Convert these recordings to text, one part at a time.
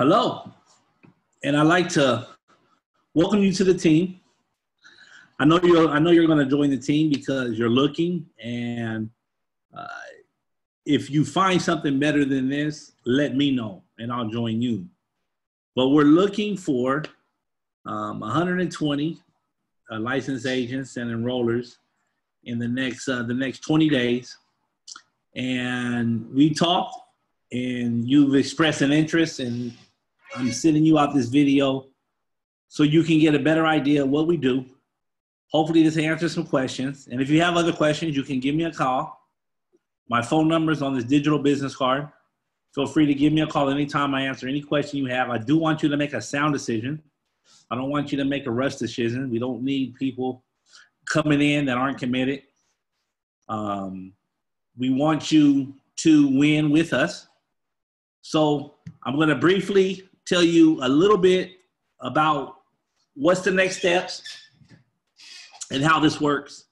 Hello, and I'd like to welcome you to the team. I know you're. I know you're going to join the team because you're looking, and uh, if you find something better than this, let me know, and I'll join you. But we're looking for um, 120 uh, licensed agents and enrollers in the next uh, the next 20 days, and we talked, and you've expressed an interest, and I'm sending you out this video so you can get a better idea of what we do. Hopefully, this answers some questions, and if you have other questions, you can give me a call. My phone number is on this digital business card. Feel free to give me a call anytime I answer any question you have. I do want you to make a sound decision. I don't want you to make a rush decision. We don't need people coming in that aren't committed. Um, we want you to win with us. So I'm going to briefly tell you a little bit about what's the next steps and how this works.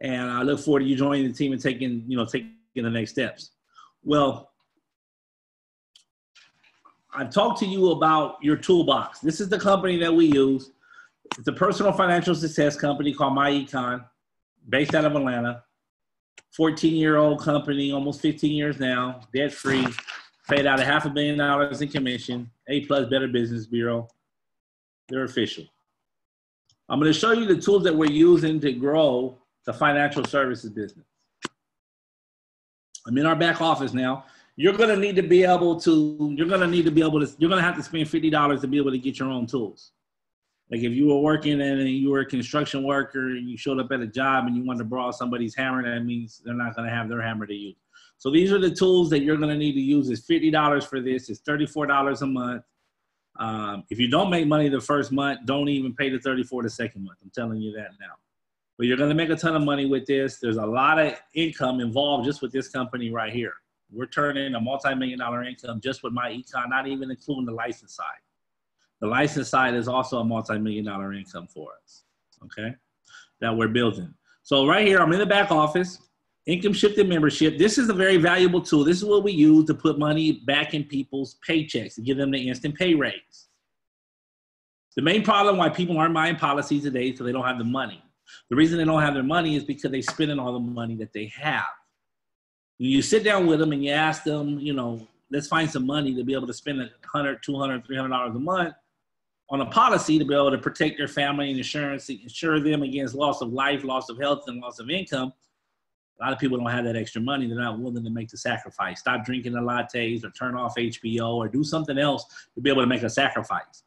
And I look forward to you joining the team and taking, you know, taking the next steps. Well, I've talked to you about your toolbox. This is the company that we use. It's a personal financial success company called MyEcon, based out of Atlanta. 14 year old company, almost 15 years now, debt free, paid out a half a billion dollars in commission, A plus Better Business Bureau. They're official. I'm going to show you the tools that we're using to grow the financial services business. I'm in our back office now you're gonna need to be able to you're gonna need to be able to you're gonna have to spend fifty dollars to be able to get your own tools. Like if you were working and you were a construction worker and you showed up at a job and you wanted to borrow somebody's hammer, that means they're not gonna have their hammer to use. So these are the tools that you're gonna need to use. It's fifty dollars for this. It's thirty-four dollars a month. Um, if you don't make money the first month, don't even pay the 34 the second month. I'm telling you that now. But you're going to make a ton of money with this. There's a lot of income involved just with this company right here. We're turning a multi-million dollar income just with MyEcon, not even including the license side. The license side is also a multi-million dollar income for us, okay, that we're building. So right here, I'm in the back office, income shifted membership. This is a very valuable tool. This is what we use to put money back in people's paychecks to give them the instant pay raise. The main problem why people aren't buying policies today is because they don't have the money. The reason they don't have their money is because they're spending all the money that they have you sit down with them and you ask them, you know, let's find some money to be able to spend 100, 200, 300 dollars a month on a policy to be able to protect their family and insurance, insure them against loss of life, loss of health, and loss of income. A lot of people don't have that extra money. They're not willing to make the sacrifice. Stop drinking the lattes or turn off HBO or do something else to be able to make a sacrifice.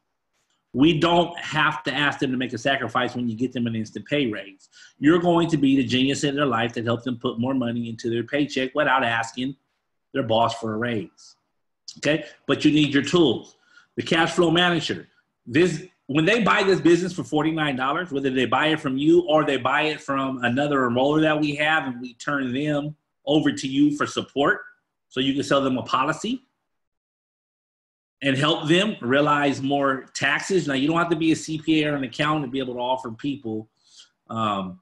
We don't have to ask them to make a sacrifice when you get them an instant pay raise. You're going to be the genius in their life that helps them put more money into their paycheck without asking their boss for a raise. Okay, but you need your tools. The cash flow manager. This when they buy this business for $49, whether they buy it from you or they buy it from another enroller that we have and we turn them over to you for support so you can sell them a policy and help them realize more taxes. Now, you don't have to be a CPA or an accountant to be able to offer people um,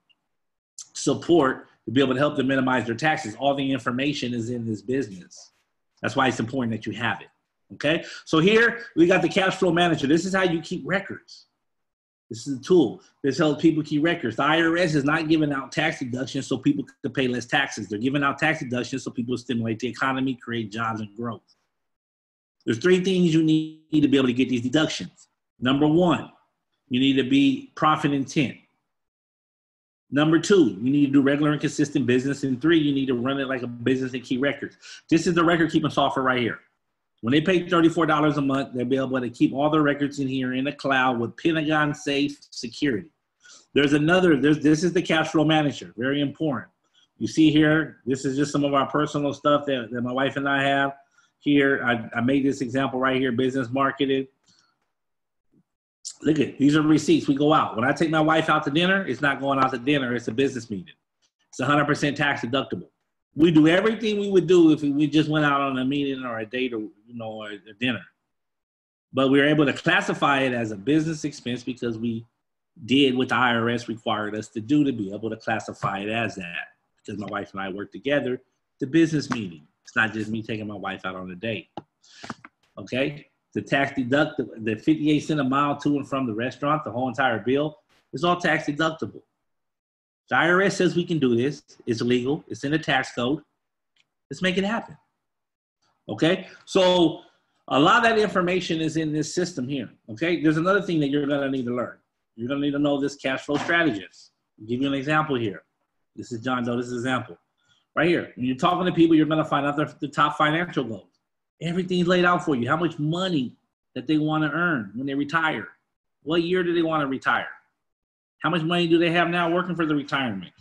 support to be able to help them minimize their taxes. All the information is in this business. That's why it's important that you have it. Okay. So here we got the cash flow manager. This is how you keep records. This is a tool. This helps people keep records. The IRS is not giving out tax deductions so people can pay less taxes. They're giving out tax deductions so people stimulate the economy, create jobs and growth. There's three things you need to be able to get these deductions. Number one, you need to be profit intent. Number two, you need to do regular and consistent business. And three, you need to run it like a business and keep records. This is the record keeping software right here. When they pay $34 a month, they'll be able to keep all the records in here in the cloud with Pentagon safe security. There's another, there's, this is the cash flow manager, very important. You see here, this is just some of our personal stuff that, that my wife and I have here. I, I made this example right here, business marketed. Look at these are receipts. We go out. When I take my wife out to dinner, it's not going out to dinner. It's a business meeting. It's 100% tax deductible. We do everything we would do if we just went out on a meeting or a date or you know or a dinner. But we were able to classify it as a business expense because we did what the IRS required us to do to be able to classify it as that. Because my wife and I work together, the business meeting. It's not just me taking my wife out on a date. Okay? the tax deductible, the 58 cent a mile to and from the restaurant, the whole entire bill, is all tax deductible. The IRS says we can do this. It's legal. It's in the tax code. Let's make it happen. Okay? So a lot of that information is in this system here. Okay? There's another thing that you're going to need to learn. You're going to need to know this cash flow strategist. I'll give you an example here. This is John Doe. This is example. Right here. When you're talking to people, you're going to find out the, the top financial goals. Everything's laid out for you. How much money that they want to earn when they retire. What year do they want to retire? How much money do they have now working for the retirement?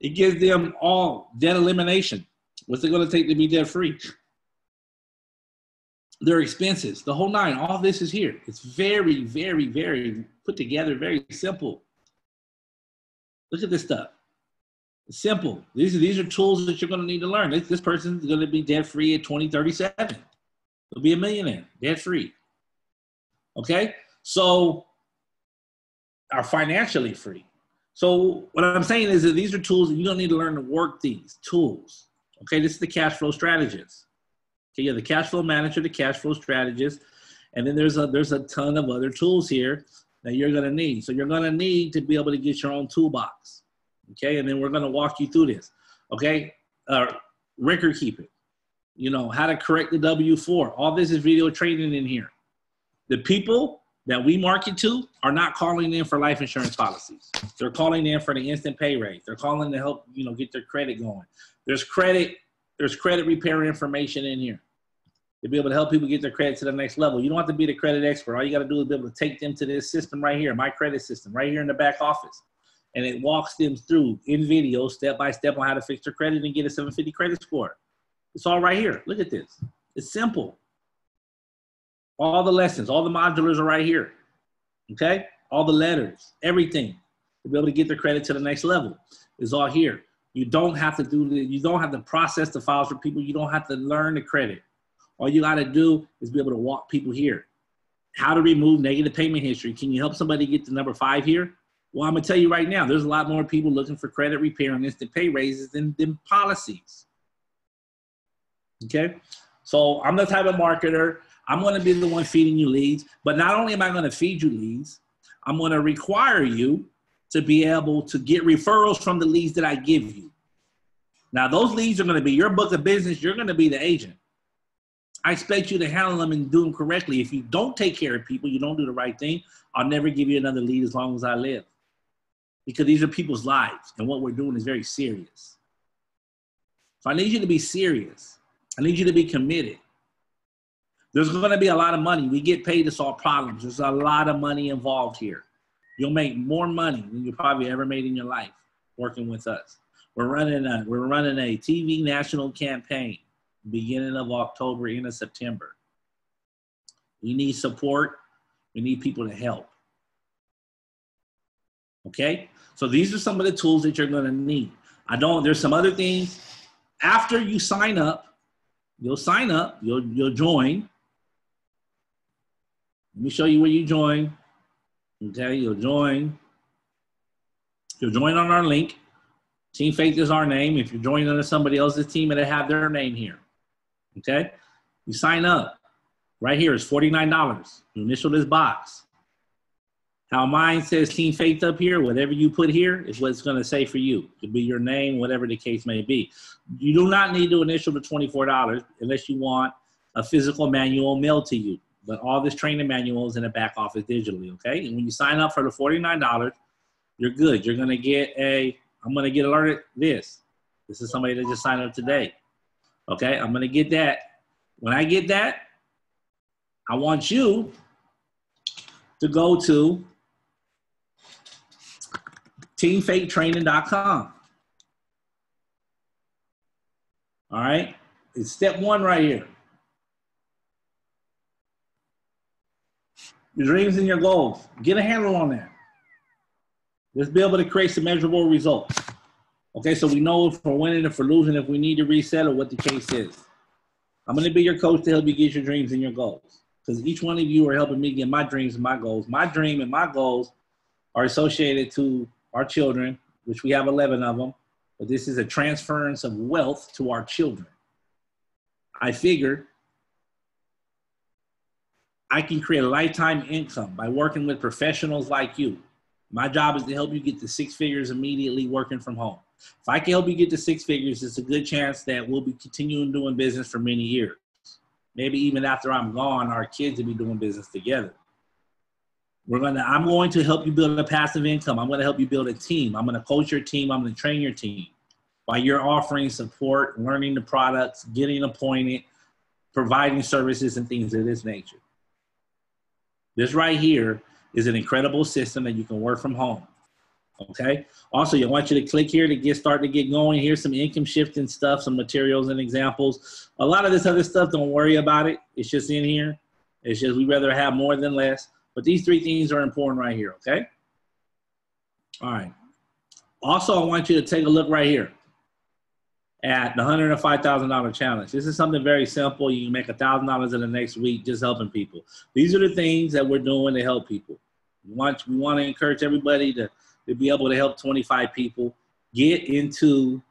It gives them all debt elimination. What's it going to take to be debt free? Their expenses, the whole nine, all this is here. It's very, very, very put together, very simple. Look at this stuff. It's simple. These are these are tools that you're going to need to learn. This, this person's going to be debt free at 2037. They'll be a millionaire, debt free. Okay, so are financially free. So what I'm saying is that these are tools, and you don't need to learn to work these tools. Okay, this is the cash flow strategist. Okay, you have the cash flow manager, the cash flow strategist, and then there's a there's a ton of other tools here that you're gonna need. So you're gonna need to be able to get your own toolbox. Okay, and then we're gonna walk you through this. Okay, uh, record keeping. You know how to correct the W4. All this is video training in here. The people that we market to are not calling in for life insurance policies. They're calling in for the instant pay rate. They're calling to help, you know, get their credit going. There's credit, there's credit repair information in here to be able to help people get their credit to the next level. You don't have to be the credit expert. All you got to do is be able to take them to this system right here, my credit system, right here in the back office. And it walks them through in video, step by step on how to fix their credit and get a 750 credit score. It's all right here. Look at this. It's simple. All the lessons, all the modulars are right here. Okay? All the letters, everything to be able to get their credit to the next level is all here. You don't have to do the, you don't have to process the files for people. You don't have to learn the credit. All you got to do is be able to walk people here. How to remove negative payment history. Can you help somebody get to number five here? Well, I'm gonna tell you right now, there's a lot more people looking for credit repair and instant pay raises than, than policies. Okay, so I'm the type of marketer I'm going to be the one feeding you leads. But not only am I going to feed you leads, I'm going to require you to be able to get referrals from the leads that I give you. Now, those leads are going to be your book of business. You're going to be the agent. I expect you to handle them and do them correctly. If you don't take care of people, you don't do the right thing, I'll never give you another lead as long as I live. Because these are people's lives, and what we're doing is very serious. So I need you to be serious. I need you to be committed. There's going to be a lot of money. We get paid to solve problems. There's a lot of money involved here. You'll make more money than you probably ever made in your life working with us. We're running a we're running a TV national campaign beginning of October, into September. We need support. We need people to help. Okay? So these are some of the tools that you're going to need. I don't, there's some other things. After you sign up, you'll sign up, you'll, you'll join, let me show you where you join. Okay, you'll join. You'll join on our link. Team Faith is our name. If you're joining under somebody else's team, it'll have their name here. Okay? You sign up. Right here is $49. You initial this box. How mine says Team Faith up here, whatever you put here is what it's going to say for you. It could be your name, whatever the case may be. You do not need to initial the $24 unless you want a physical manual mailed to you but all this training manual is in the back office digitally, okay? And when you sign up for the $49, you're good. You're gonna get a, I'm gonna get alerted this. This is somebody that just signed up today. Okay, I'm gonna get that. When I get that, I want you to go to teamfaithtraining.com. All right, it's step one right here. Your dreams and your goals. Get a handle on that. Let's be able to create some measurable results. Okay, so we know if we're winning, if we're losing, if we need to reset or what the case is. I'm going to be your coach to help you get your dreams and your goals. Because each one of you are helping me get my dreams and my goals. My dream and my goals are associated to our children, which we have 11 of them. But this is a transference of wealth to our children. I figure I can create a lifetime income by working with professionals like you. My job is to help you get to six figures immediately working from home. If I can help you get to six figures, it's a good chance that we'll be continuing doing business for many years. Maybe even after I'm gone, our kids will be doing business together. We're gonna, I'm going to help you build a passive income. I'm gonna help you build a team. I'm gonna coach your team. I'm gonna train your team By you're offering support, learning the products, getting appointed, providing services and things of this nature. This right here is an incredible system that you can work from home. Okay. Also, I want you to click here to get started to get going. Here's some income shifting stuff, some materials and examples. A lot of this other stuff, don't worry about it. It's just in here. It's just we rather have more than less. But these three things are important right here. Okay. All right. Also, I want you to take a look right here at the $105,000 challenge. This is something very simple. You can make $1,000 in the next week just helping people. These are the things that we're doing to help people. We want, we want to encourage everybody to, to be able to help 25 people get into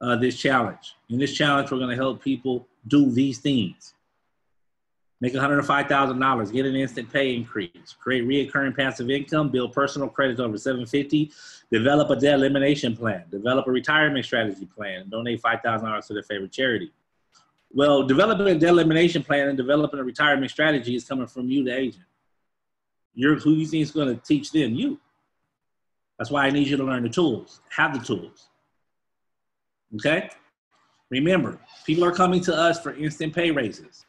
uh, this challenge. In this challenge, we're going to help people do these things. Make $105,000, get an instant pay increase, create reoccurring passive income, build personal credit over 750, develop a debt elimination plan, develop a retirement strategy plan, donate $5,000 to their favorite charity. Well, developing a debt elimination plan and developing a retirement strategy is coming from you, the agent. You're who you think is going to teach them? You. That's why I need you to learn the tools, have the tools. Okay? Remember, people are coming to us for instant pay raises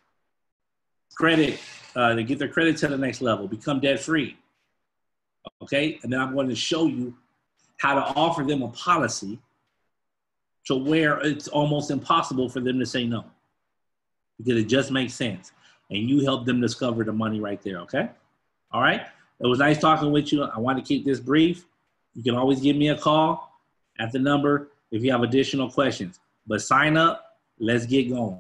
credit, uh, to get their credit to the next level, become debt free. Okay, and then I'm going to show you how to offer them a policy to where it's almost impossible for them to say no because it just makes sense. And you help them discover the money right there. Okay, all right. It was nice talking with you. I want to keep this brief. You can always give me a call at the number if you have additional questions. But sign up. Let's get going.